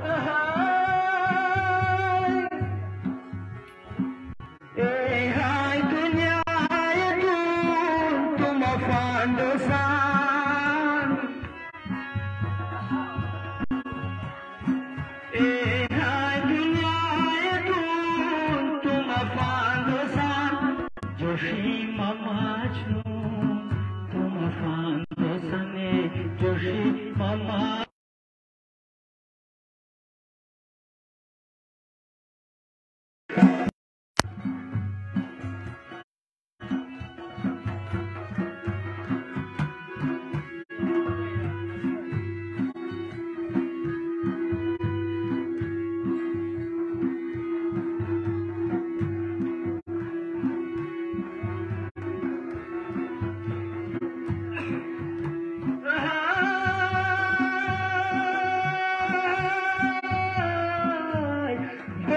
Uh-huh.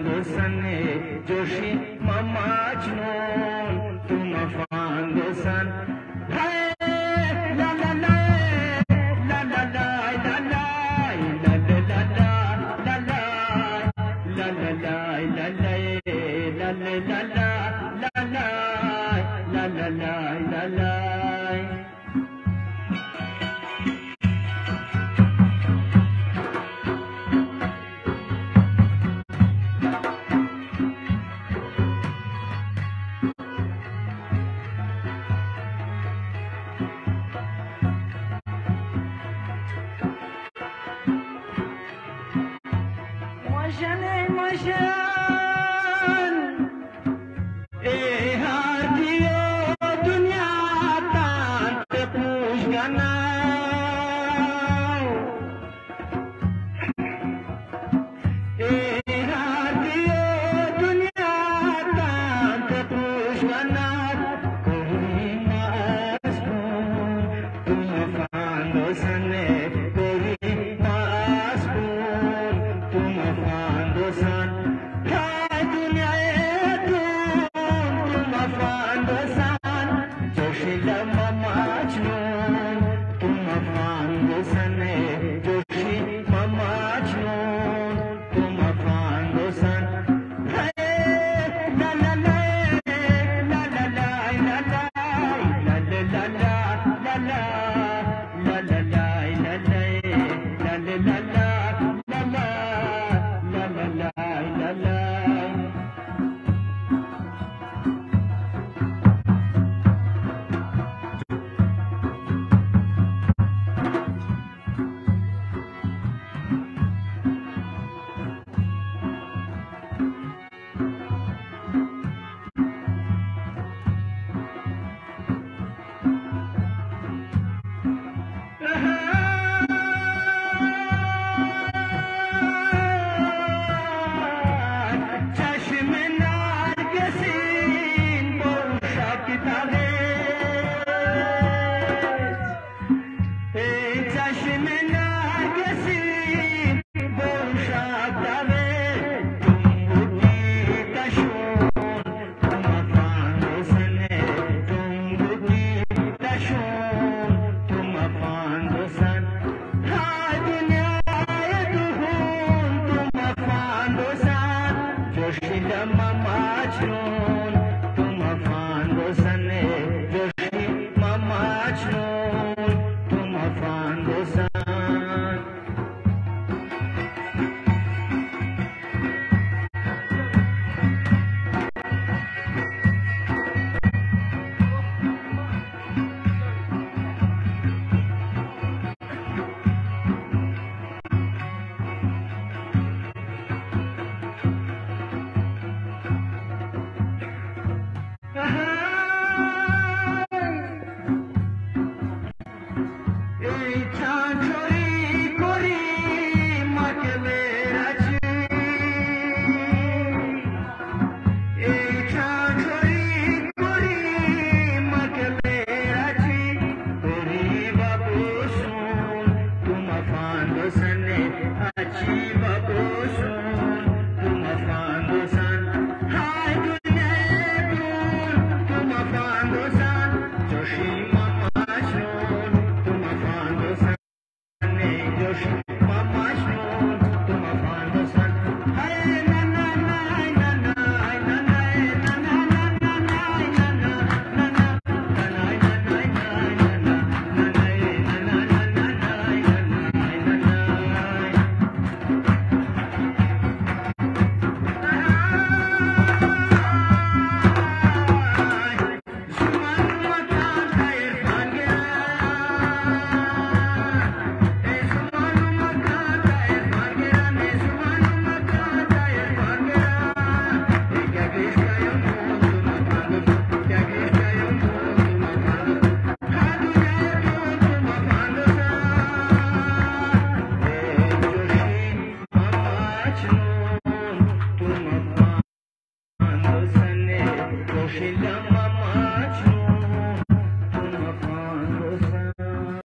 રંગો સને Joshi મમાજનો. 谢谢 la la la.